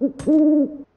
Ooh, ooh.